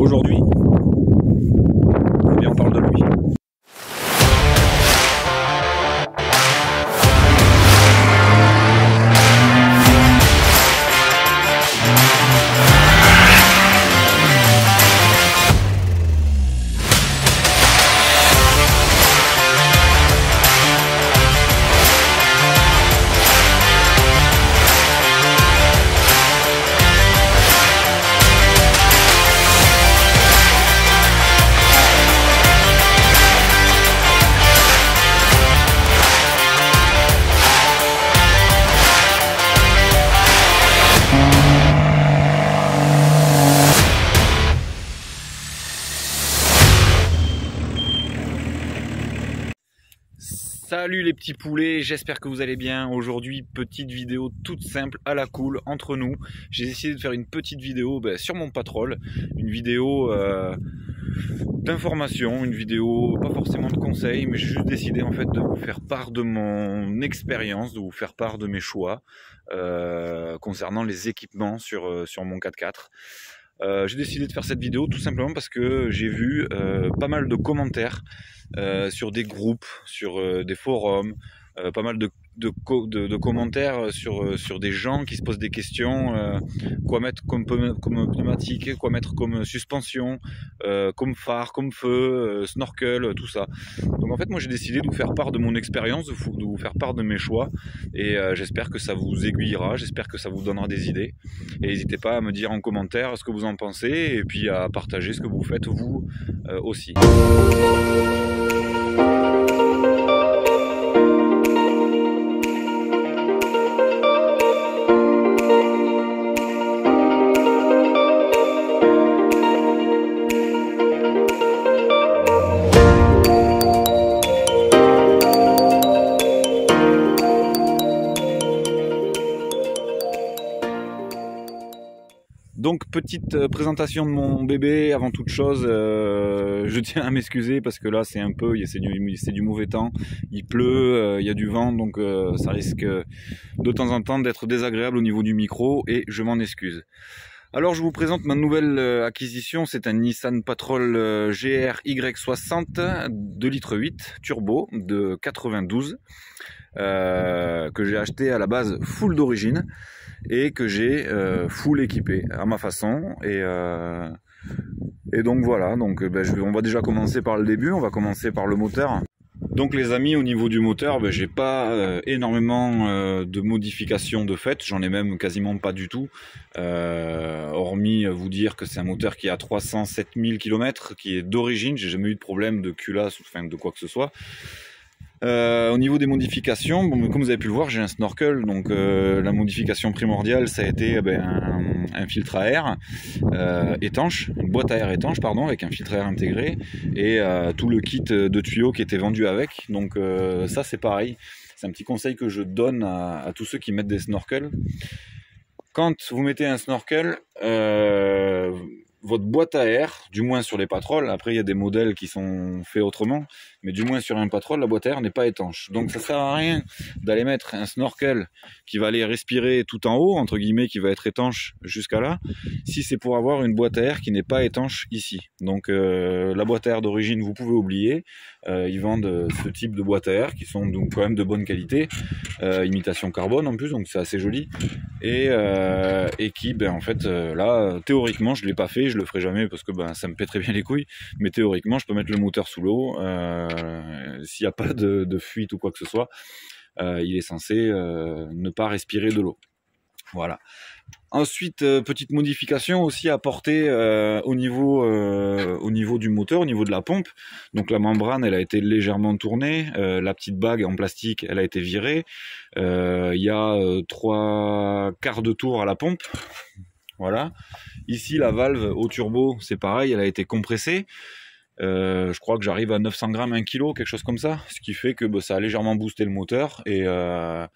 aujourd'hui, eh on parle de lui. Salut les petits poulets, j'espère que vous allez bien. Aujourd'hui, petite vidéo toute simple, à la cool, entre nous. J'ai décidé de faire une petite vidéo ben, sur mon patrol, une vidéo euh, d'information, une vidéo pas forcément de conseils, mais j'ai juste décidé en fait de vous faire part de mon expérience, de vous faire part de mes choix euh, concernant les équipements sur, euh, sur mon 4x4. Euh, j'ai décidé de faire cette vidéo tout simplement parce que j'ai vu euh, pas mal de commentaires euh, sur des groupes, sur des forums, pas mal de, de, commentaires sur, euh, sur des gens qui se posent des questions, euh, quoi mettre comme, pneumatique, quoi mettre comme suspension, comme phare, comme feu, snorkel, tout ça. Donc en fait moi j'ai décidé de vous faire part de mon expérience, de vous faire part de mes choix et j'espère que ça vous aiguillera, j'espère que ça vous donnera des idées et n'hésitez pas à me dire en commentaire ce que vous en pensez et puis à partager ce que vous faites vous aussi. Petite euh, présentation de mon bébé avant toute chose. Euh, je tiens à m'excuser parce que là c'est un peu, c'est du, mauvais temps, il pleut, euh, il y a du vent, donc ça risque de temps en temps d'être désagréable au niveau du micro et je m'en excuse. Alors je vous présente ma nouvelle acquisition, c'est un Nissan Patrol GR Y60 2 litres 8 turbo de 92 euh, que j'ai acheté à la base full d'origine et que j'ai euh, full équipé à ma façon. Et euh, et donc voilà. Donc ben, on va déjà commencer par le début. On va commencer par le moteur. Donc les amis au niveau du moteur ben, j'ai pas énormément de modifications de fait. J'en ai même quasiment pas du tout. Hormis vous dire que c'est un moteur qui a 307 000 km qui est d'origine. J'ai jamais eu de problème de culasse ou enfin de quoi que ce soit euh, au niveau des modifications, bon, comme vous avez pu le voir, j'ai un snorkel, donc euh, la modification primordiale, ça a été eh ben, un, filtre à air euh, étanche, une boîte à air étanche, pardon, avec un filtre à air intégré, et tout le kit de tuyaux qui était vendu avec. Donc ça, c'est pareil. C'est un petit conseil que je donne à, tous ceux qui mettent des snorkels. Quand vous mettez un snorkel, votre boîte à air, du moins sur les patrols, après il y a des modèles qui sont faits autrement, mais du moins sur un patrol, la boîte à air n'est pas étanche. Donc ça sert à rien d'aller mettre un snorkel qui va aller respirer tout en haut, entre guillemets, qui va être étanche jusqu'à là, si c'est pour avoir une boîte à air qui n'est pas étanche ici. Donc euh, la boîte à air d'origine, vous pouvez oublier. Euh, ils vendent ce type de boîte à air qui sont donc quand même de bonne qualité, euh, imitation carbone en plus, donc c'est assez joli. Et, euh, qui, ben en fait, là, théoriquement, je l'ai pas fait, je le ferai jamais parce que ben ça me pète très bien les couilles, mais théoriquement, je peux mettre le moteur sous l'eau. S'il n'y a pas de, fuite ou quoi que ce soit, il est censé ne pas respirer de l'eau. Voilà. Ensuite, euh, petite modification aussi apportée euh, au niveau euh, au niveau du moteur, au niveau de la pompe. Donc la membrane, elle a été légèrement tournée. La petite bague en plastique, elle a été virée. Il y a trois quarts de tour à la pompe. Voilà. Ici, la valve au turbo, c'est pareil, elle a été compressée. Euh, je crois que j'arrive à 900 grammes, 1 kg, quelque chose comme ça, ce qui fait que bah, ça a légèrement boosté le moteur et, euh,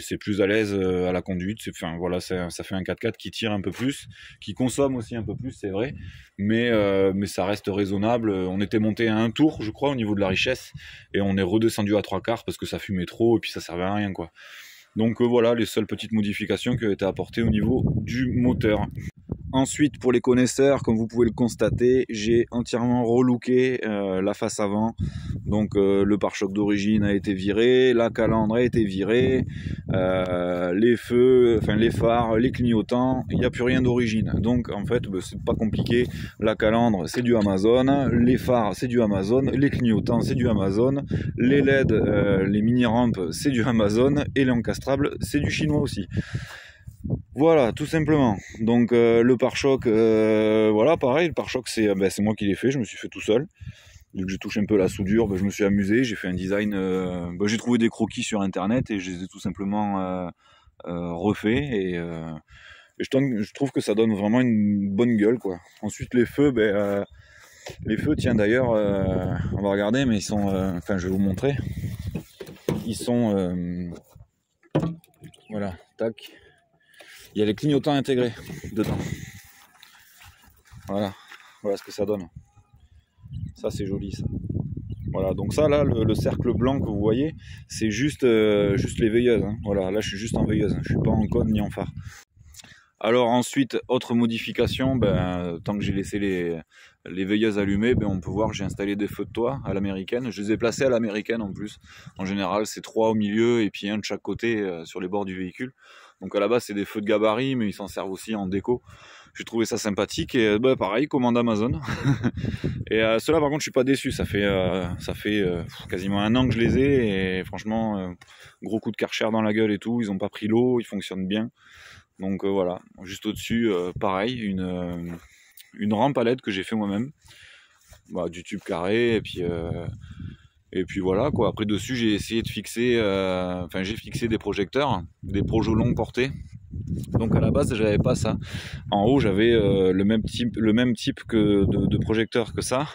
c'est plus à l'aise à la conduite. Enfin voilà, ça fait un 4x4 qui tire un peu plus, qui consomme aussi un peu plus, c'est vrai, mais euh, ça reste raisonnable. On était monté à un tour, je crois, au niveau de la richesse, et on est redescendu à trois quarts parce que ça fumait trop et puis ça servait à rien quoi. Donc euh, voilà les seules petites modifications qui ont été apportées au niveau du moteur. Ensuite, pour les connaisseurs, comme vous pouvez le constater, j'ai entièrement relooké euh, la face avant. Donc euh, le pare-choc d'origine a été viré, la calandre a été virée, euh, les feux, enfin les phares, les clignotants, il n'y a plus rien d'origine. Donc en fait, bah, c'est pas compliqué. La calandre, c'est du Amazon, les phares, c'est du Amazon, les clignotants, c'est du Amazon, les LED, les mini-rampes, c'est du Amazon, et les encastrables, c'est du chinois aussi. Voilà, tout simplement. Donc euh, le pare-choc, euh, voilà, pareil, le pare-choc, c'est ben, moi qui l'ai fait, je me suis fait tout seul. Donc j'ai touché un peu la soudure, ben, je me suis amusé, j'ai fait un design, euh, ben, j'ai trouvé des croquis sur internet et je les ai tout simplement refaits et, je, trouve que ça donne vraiment une bonne gueule. Ensuite les feux, ben, les feux, tiens d'ailleurs, on va regarder, mais ils sont, enfin je vais vous montrer, ils sont, voilà, tac, il y a les clignotants intégrés dedans. Voilà, voilà ce que ça donne. Ça c'est joli ça. Voilà, donc ça là, le, cercle blanc que vous voyez, c'est juste, euh, les veilleuses. Hein. Voilà, là je suis juste en veilleuse, je suis pas en cône ni en phare. Alors ensuite, autre modification, ben, tant que j'ai laissé les, les veilleuses allumées, ben, on peut voir que j'ai installé des feux de toit à l'américaine. Je les ai placés à l'américaine en plus. En général, c'est trois au milieu et puis un de chaque côté euh, sur les bords du véhicule. Donc à la base, c'est des feux de gabarit, mais ils s'en servent aussi en déco. J'ai trouvé ça sympathique et bah, pareil, commande Amazon. et euh, ceux-là, par contre, je suis pas déçu. Ça fait, euh, euh, quasiment un an que je les ai et franchement, gros coup de karcher dans la gueule et tout. Ils ont pas pris l'eau, ils fonctionnent bien. Donc voilà, juste au-dessus, pareil, une, une rampe à LED que j'ai fait moi-même. Bah, du tube carré et puis et puis voilà quoi. Après dessus j'ai essayé de fixer, euh, enfin j'ai fixé des projecteurs, des projets longs portés. Donc à la base j'avais pas ça. En haut j'avais euh, le même type, le même type que de, projecteur que ça,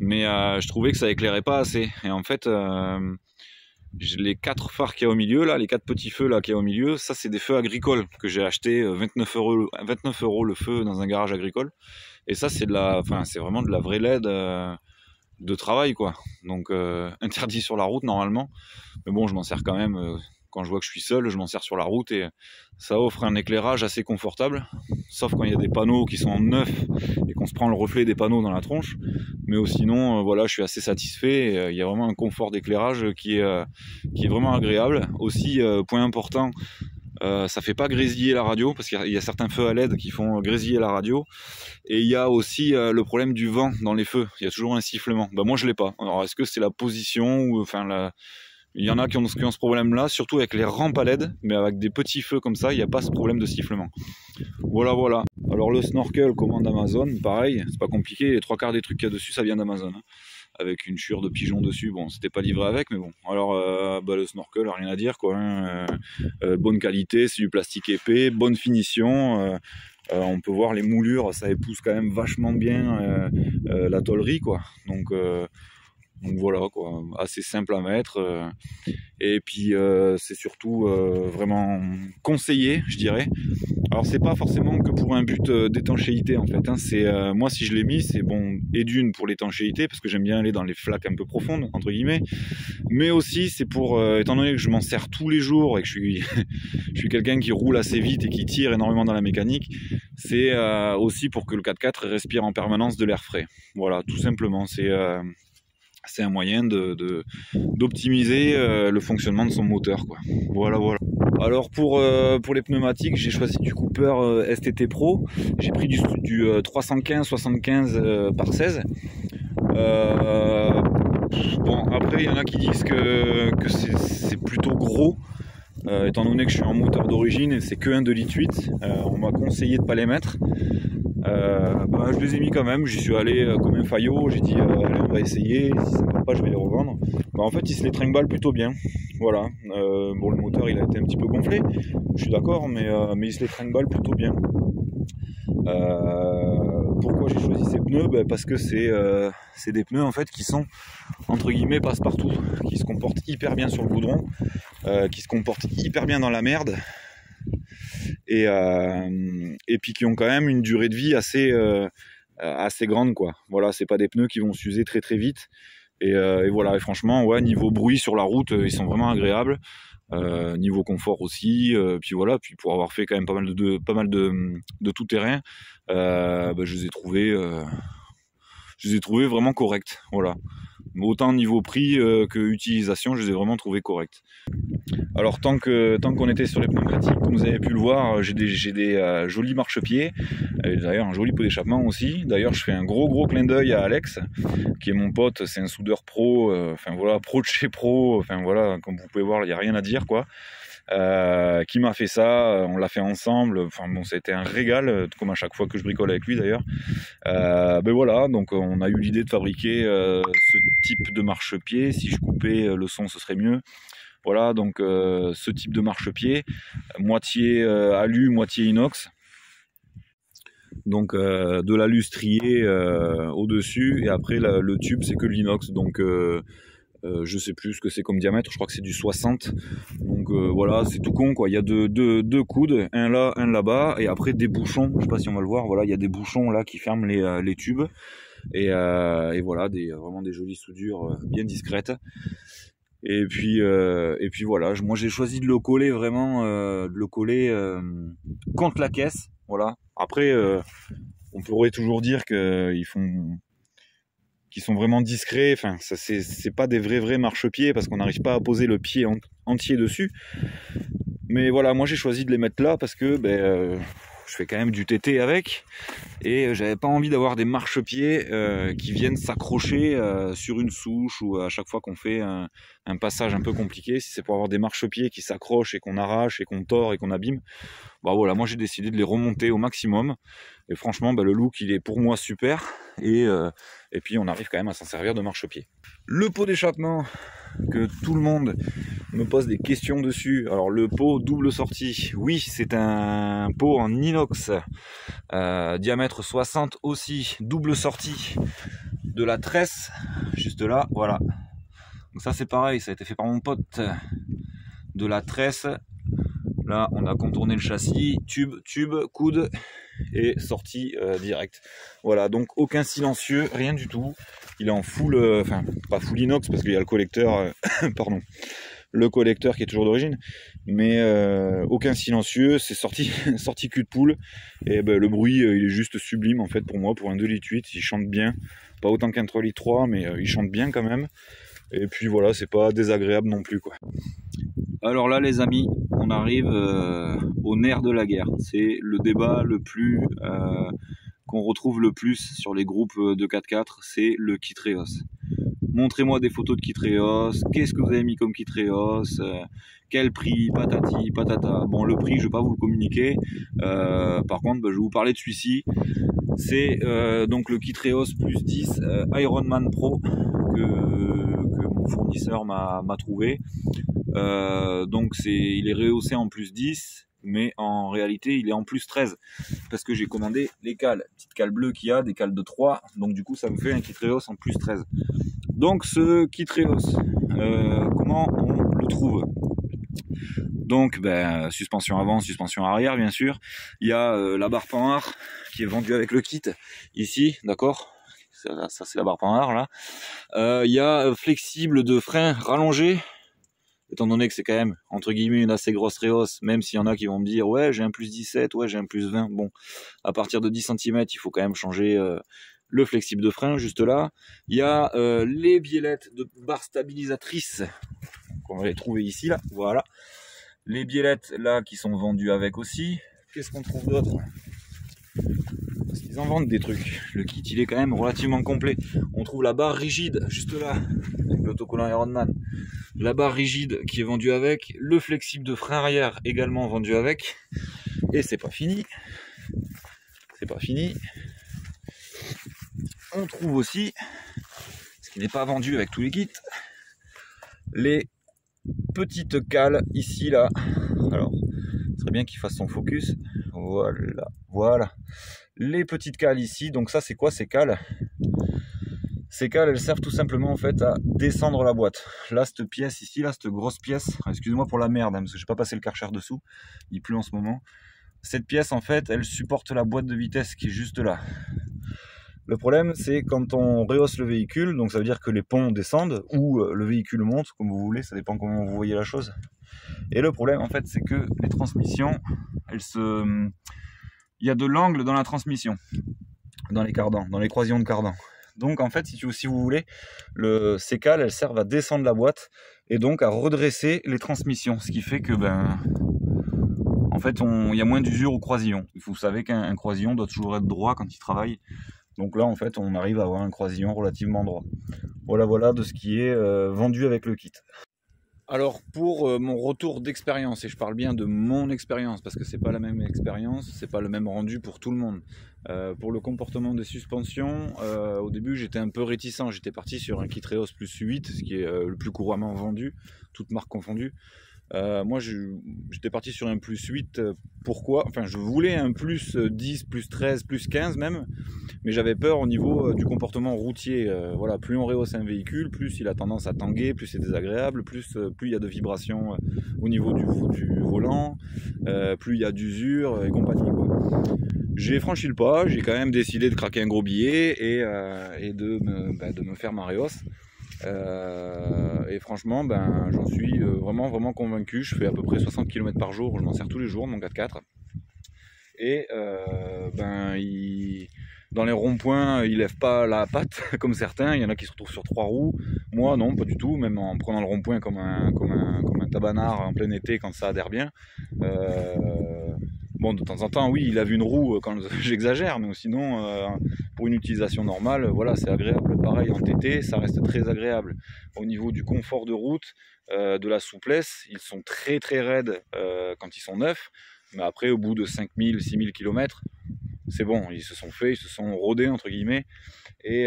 mais euh, je trouvais que ça éclairait pas assez. Et en fait les quatre phares qu'il y a au milieu là, les quatre petits feux là qu'il y a au milieu, ça c'est des feux agricoles que j'ai acheté 29 euros, 29 euros le feu dans un garage agricole. Et ça c'est de c'est vraiment de la vraie LED de travail, quoi. Donc euh, interdit sur la route normalement. Mais bon, je m'en sers quand même. Euh, quand je vois que je suis seul, je m'en sers sur la route et ça offre un éclairage assez confortable. Sauf quand il y a des panneaux qui sont neufs et qu'on se prend le reflet des panneaux dans la tronche. Mais sinon, euh, voilà, je suis assez satisfait. Il y a vraiment un confort d'éclairage qui est, qui est vraiment agréable. Aussi, point important, euh, ça fait pas grésiller la radio parce qu'il y, a certains feux à LED qui font grésiller la radio. Et il y a aussi euh, le problème du vent dans les feux. Il y a toujours un sifflement. Bah moi je l'ai pas. Alors est-ce que c'est la position ou enfin. Il y en a qui ont, ce problème-là, surtout avec les rampes à LED, mais avec des petits feux comme ça, il n'y a pas ce problème de sifflement. Voilà, voilà. Alors le snorkel commande Amazon, pareil, c'est pas compliqué. Les trois quarts des trucs qu'il y a dessus, ça vient d'Amazon. Hein avec une chure de pigeon dessus. Bon, c'était pas livré avec, mais bon. Alors, euh, bah, le snorkel, rien à dire, quoi. Hein. Euh, euh, bonne qualité, c'est du plastique épais, bonne finition. on peut voir les moulures, ça épouse quand même vachement bien la tôlerie, quoi. Donc, donc voilà, quoi, assez simple à mettre. et puis c'est surtout vraiment conseillé, je dirais. Alors c'est pas forcément que pour un but euh, d'étanchéité en fait. Hein. C'est euh, moi si je l'ai mis, c'est bon et d'une pour l'étanchéité parce que j'aime bien aller dans les flaques un peu profondes entre guillemets, mais aussi c'est pour euh, étant donné que je m'en sers tous les jours et que je suis je suis quelqu'un qui roule assez vite et qui tire énormément dans la mécanique, c'est aussi pour que le 4x4 respire en permanence de l'air frais. Voilà, tout simplement. C'est c'est un moyen de d'optimiser le fonctionnement de son moteur quoi. Voilà voilà. Alors pour, euh, les pneumatiques, j'ai choisi du Cooper euh, STT Pro. J'ai pris du, 315-75 euh, par 16. bon, après, il y en a qui disent que, c'est plutôt gros. étant donné que je suis en moteur d'origine et c'est que un 2 litres 8, on m'a conseillé de ne pas les mettre. Bah, je les ai mis quand même, j'y suis allé comme un faillot, j'ai dit allez on va essayer, si ça ne va pas je vais les revendre. Bah, en fait il se les trinque plutôt bien. Voilà. Euh, bon, le moteur, il a été un petit peu gonflé, je suis d'accord, mais, euh, mais il se les trinque plutôt bien. Euh, pourquoi j'ai choisi ces pneus? Ben, Parce que c'est des pneus en fait qui sont entre guillemets passe-partout, qui se comportent hyper bien sur le goudron, qui se comportent hyper bien dans la merde, et, et puis qui ont quand même une durée de vie assez, assez grande quoi. Voilà, c'est pas des pneus qui vont s'user très très vite. Et, voilà, et franchement, ouais, niveau bruit sur la route, ils sont vraiment agréables. niveau confort aussi, puis voilà, puis pour avoir fait quand même pas mal de, pas mal de tout terrain, bah, je les ai trouvés, je les ai trouvés vraiment corrects, voilà. Autant niveau prix euh, que utilisation, je les ai vraiment trouvés corrects. Alors tant que tant qu'on était sur les pneumatiques, comme vous avez pu le voir, j'ai des, des euh, jolis marchepieds, d'ailleurs un joli pot d'échappement aussi. D'ailleurs je fais un gros gros clin d'œil à Alex, qui est mon pote, c'est un soudeur pro, euh, enfin voilà, pro de chez pro, enfin voilà, comme vous pouvez voir, il n'y a rien à dire quoi. Euh, qui m'a fait ça. Euh, on l'a fait ensemble. Enfin bon, c'était un régal, euh, comme à chaque fois que je bricole avec lui d'ailleurs. Ben voilà, donc on a eu l'idée de fabriquer ce type de marchepied. Si je coupais le son, ce serait mieux. Voilà, donc ce type de marchepied, moitié alu, moitié inox. Donc de l'alu strié au-dessus et après le tube c'est que l'inox. Donc je sais plus ce que c'est comme diamètre, je crois que c'est du 60. Donc euh, voilà, c'est tout con quoi. Il y a deux, deux, coudes, un là, un là-bas, et après des bouchons. Je sais pas si on va le voir. Voilà, il y a des bouchons là qui ferment les, euh, les tubes. Et, et, voilà, des, vraiment des jolies soudures bien discrètes. Et puis, et puis voilà, moi j'ai choisi de le coller vraiment, de le coller contre la caisse. Voilà. Après, on pourrait toujours dire qu'ils font qui sont vraiment discrets. Enfin, ça c'est pas des vrais vrais marchepieds parce qu'on n'arrive pas à poser le pied entier dessus. Mais voilà, moi j'ai choisi de les mettre là parce que ben, euh, je fais quand même du TT avec et j'avais pas envie d'avoir des marchepieds euh, qui viennent s'accrocher euh, sur une souche ou à chaque fois qu'on fait un, passage un peu compliqué. Si c'est pour avoir des marchepieds qui s'accrochent et qu'on arrache et qu'on tord et qu'on abîme, bah voilà, moi j'ai décidé de les remonter au maximum. Et franchement, bah, le look il est pour moi super et et puis on arrive quand même à s'en servir de marchepied. Le pot d'échappement, que tout le monde me pose des questions dessus. Alors le pot double sortie, oui c'est un pot en inox, euh, diamètre 60 aussi, double sortie de la tresse, juste là, voilà. Donc ça c'est pareil, ça a été fait par mon pote de la tresse. Là on a contourné le châssis, tube, tube, coude, et sortie euh, direct. Voilà, donc aucun silencieux, rien du tout. Il est en full, euh, enfin pas full inox parce qu'il y a le collecteur, euh, pardon, le collecteur qui est toujours d'origine, mais aucun silencieux, c'est sorti, sorti cul de poule, et ben, le bruit il est juste sublime en fait pour moi, pour un 2 litres 8, il chante bien, pas autant qu'un 3 litres 3, mais il chante bien quand même, et puis voilà, c'est pas désagréable non plus. Alors là les amis, on arrive euh, au nerf de la guerre. C'est le débat le plus euh, qu'on retrouve le plus sur les groupes de 4x4, c'est le Kitreos. Montrez-moi des photos de Kitreos, qu'est-ce que vous avez mis comme Kitreos, euh, quel prix, patati, patata. Bon, le prix, je vais pas vous le communiquer. par contre, bah, je vais vous parler de celui-ci. C'est donc le Kitreos plus 10 Ironman Pro fournisseur m'a trouvé. Euh, donc c'est, il est rehaussé en plus 10, mais en réalité il est en plus 13 parce que j'ai commandé les cales, petite cale bleue qu'il y a, des cales de 3, donc du coup ça me fait un kit rehausse en plus 13. Donc ce kit rehausse, euh, comment on le trouve? Donc, ben, suspension avant, suspension arrière, bien sûr. Il y a euh, la barre panhard qui est vendue avec le kit ici, d'accord? Ça, c'est la barre panhard là. Il y a flexible de frein rallongé étant donné que c'est quand même, entre guillemets, une assez grosse réhausse, même s'il y en a qui vont me dire, ouais, j'ai un plus 17, ouais, j'ai un plus 20, bon, à partir de 10 cm, il faut quand même changer euh, le flexible de frein, juste là. Il y a euh, les biellettes de barre stabilisatrice, qu'on va les trouver ici, là, voilà. Les biellettes, là, qui sont vendues avec aussi. Qu'est-ce qu'on trouve d'autre? Qu'ils en vendent des trucs. Le kit, il est quand même relativement complet. On trouve la barre rigide, juste là, avec l'autocollant Ironman la barre rigide qui est vendue avec, le flexible de frein arrière également vendu avec, et c'est pas fini. C'est pas fini. On trouve aussi, ce qui n'est pas vendu avec tous les kits, les petites cales ici là. Alors, ce serait bien qu'il fasse son focus. Voilà, voilà. Les petites cales ici. Donc ça, c'est quoi ces cales? Ces cales, elles servent tout simplement en fait à descendre la boîte. Là, cette pièce ici, là, cette grosse pièce, excusez-moi pour la merde, hein, parce que j'ai pas passé le karcher dessous, il pleut en ce moment. Cette pièce, en fait, elle supporte la boîte de vitesse qui est juste là. Le problème, c'est quand on rehausse le véhicule, donc ça veut dire que les ponts descendent ou euh, le véhicule monte, comme vous voulez, ça dépend comment vous voyez la chose. Et le problème, en fait, c'est que les transmissions, elles se... Il y a de l'angle dans la transmission, dans les cardans, dans les croisillons de cardans. Donc, en fait, si, vous voulez, le, ces cales, elles servent à descendre la boîte et donc à redresser les transmissions, ce qui fait que, ben, en fait, il y a moins d'usure au croisillon. Vous savez qu'un croisillon doit toujours être droit quand il travaille. Donc là, en fait, on arrive à avoir un croisillon relativement droit. Voilà, voilà de ce qui est euh, vendu avec le kit. Alors pour euh, mon retour d'expérience, et je parle bien de mon expérience parce que c'est pas la même expérience, c'est pas le même rendu pour tout le monde. Euh, pour le comportement des suspensions, au début j'étais un peu réticent, j'étais parti sur un kit Reos plus 8, ce qui est le plus couramment vendu, toutes marques confondues. Euh, moi, j'étais parti sur un plus 8. Euh, pourquoi? Enfin, je voulais un plus 10, plus 13, plus 15 même, mais j'avais peur au niveau euh, du comportement routier. voilà, plus on rehausse un véhicule, plus il a tendance à tanguer, plus c'est désagréable, plus, plus il y a de vibrations au niveau du, volant, plus il y a d'usure et compagnie. J'ai franchi le pas, j'ai quand même décidé de craquer un gros billet et, de, me, bah, de me faire ma Reos. Euh, et franchement, ben, j'en suis euh, vraiment, vraiment convaincu. Je fais à peu près 60 km par jour. Je m'en sers tous les jours, mon 4x4. Et euh, ben, dans les ronds-points, il lève pas la patte comme certains. Il y en a qui se retrouvent sur trois roues. Moi, non, pas du tout. Même en prenant le rond-point comme un, comme, un, comme un tabanard en plein été quand ça adhère bien. De temps en temps, oui, il a vu une roue euh, quand j'exagère, mais sinon, euh, pour une utilisation normale, voilà, c'est agréable. Pareil, en TT, ça reste très agréable. Au niveau du confort de route, euh, de la souplesse, ils sont très très raides quand ils sont neufs, mais après, au bout de 5000, 6000 km, c'est bon, ils se sont faits, ils se sont rodés, entre guillemets, et,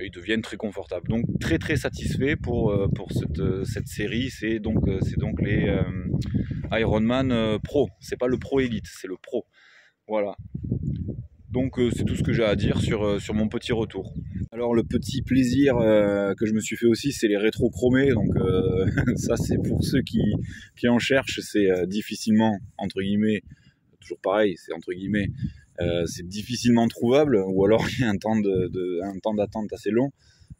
ils deviennent très confortables. Donc, très très satisfait pour, pour cette, cette série, c'est donc, c'est donc les Ironman euh, Pro. C'est pas le Pro Elite, c'est le Pro. Voilà. Donc euh, c'est tout ce que j'ai à dire sur, euh, mon petit retour. Alors le petit plaisir que je me suis fait aussi, c'est les rétro chromés. Donc ça c'est pour ceux qui, en cherchent, c'est difficilement, entre guillemets, toujours pareil, c'est entre guillemets, c'est difficilement trouvable, ou alors il y a un temps d'attente assez long.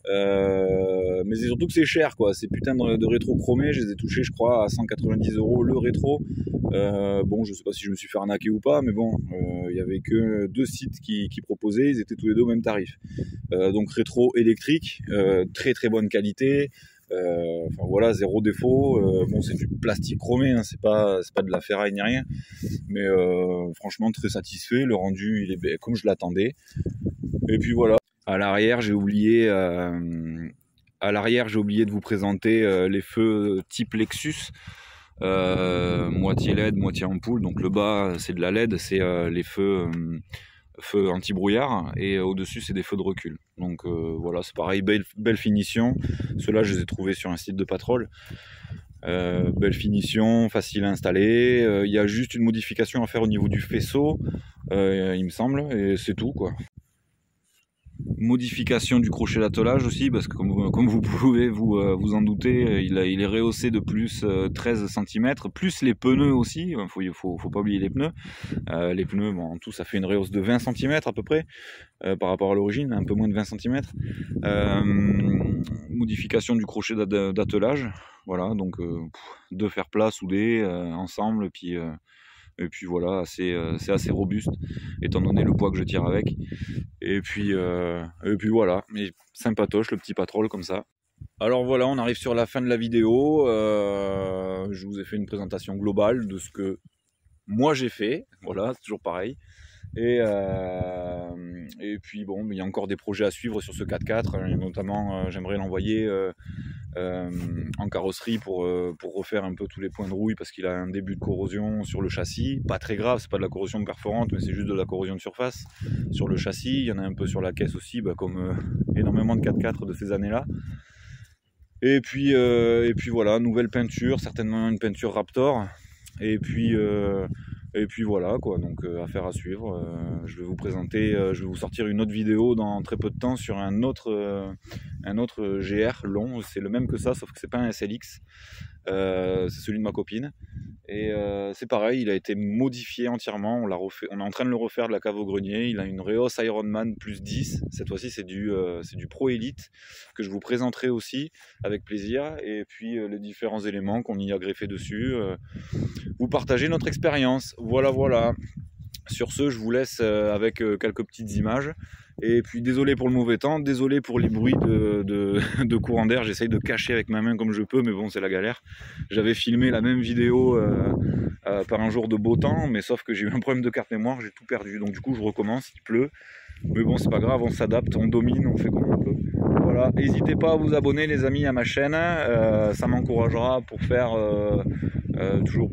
Euh, mais c'est surtout que c'est cher, quoi. Ces putains de, rétro chromés, je les ai touchés, je crois, à 190 euros le rétro. Euh, bon, je sais pas si je me suis fait arnaquer ou pas, mais bon, euh, il y avait que deux sites qui, proposaient, ils étaient tous les deux au même tarif. donc rétro électrique, très très bonne qualité. enfin voilà, zéro défaut. bon, c'est du plastique chromé, hein, c'est pas c'est pas de la ferraille ni rien, mais franchement très satisfait. Le rendu, il est comme je l'attendais. Et puis voilà. À l'arrière, j'ai oublié, euh, à l'arrière, j'ai oublié de vous présenter euh, les feux type Lexus, euh, moitié LED, moitié ampoule. Donc le bas, c'est de la LED, c'est les feux, feux anti-brouillard, et au-dessus, c'est des feux de recul. Donc voilà, c'est pareil, belle, belle finition. Ceux-là, je les ai trouvés sur un site de patrol. belle finition, facile à installer. Il y a juste une modification à faire au niveau du faisceau, il me semble, et c'est tout quoi modification du crochet d'attelage aussi, parce que comme, vous pouvez vous, euh, vous en douter, il, il, est rehaussé de plus 13 euh, cm, plus les pneus aussi, il faut, faut, faut, pas oublier les pneus. Euh, les pneus, en tout, ça fait une rehausse de 20 cm à peu près, par rapport à l'origine, un peu moins de 20 cm. modification du crochet d'attelage, voilà, donc deux fer plats soudés ensemble, puis et puis voilà, euh, c'est assez robuste, étant donné le poids que je tire avec. Et puis, euh, et puis voilà, mais sympatoche le petit patrol comme ça. Alors voilà, on arrive sur la fin de la vidéo. Euh, je vous ai fait une présentation globale de ce que moi j'ai fait. Voilà, c'est toujours pareil. Et, et puis bon, il y a encore des projets à suivre sur ce 4x4. Notamment, j'aimerais l'envoyer euh, en carrosserie pour, euh, pour refaire un peu tous les points de rouille parce qu'il a un début de corrosion sur le châssis. Pas très grave, c'est pas de la corrosion perforante, mais c'est juste de la corrosion de surface sur le châssis. Il y en a un peu sur la caisse aussi, bah, comme euh, énormément de 4x4 de ces années-là. Et puis, et puis voilà, nouvelle peinture, certainement une peinture Raptor. Et puis, et puis voilà, quoi, donc euh, affaire à suivre. Euh, je vais vous présenter, euh, je vais vous sortir une autre vidéo dans très peu de temps sur un autre, un autre GR long. C'est le même que ça, sauf que c'est pas un SLX. c'est celui de ma copine. Et c'est pareil, il a été modifié entièrement. On, est en train de le refaire de la cave au grenier. Il a une Reos Ironman plus 10. Cette fois-ci, c'est du, c'est du Pro Elite que je vous présenterai aussi avec plaisir. Et puis les différents éléments qu'on y a greffés dessus. Vous partagez notre expérience. Voilà, voilà. Sur ce, je vous laisse avec quelques petites images. Et puis désolé pour le mauvais temps, désolé pour les bruits de, de, courant d'air, j'essaye de cacher avec ma main comme je peux, mais bon c'est la galère. J'avais filmé la même vidéo euh, euh, par un jour de beau temps, mais sauf que j'ai eu un problème de carte mémoire, j'ai tout perdu. Donc du coup je recommence, il pleut. Mais bon c'est pas grave, on s'adapte, on domine, on fait comme on peut. Voilà, n'hésitez pas à vous abonner les amis à ma chaîne, euh, ça m'encouragera pour faire toujours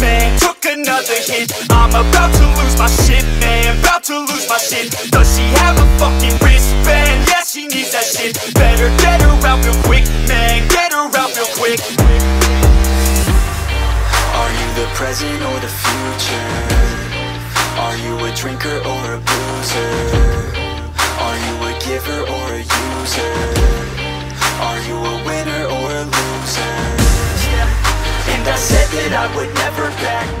another hit I'm about to lose my shit, man, about to lose my shit Does she have a fucking wristband? Yeah, she needs that shit Better get her out real quick, man, get her out real quick Are you the present or the future? Are you a drinker or a boozer? Are you a giver or a user? Are you a winner or a loser? And I said that I would never back down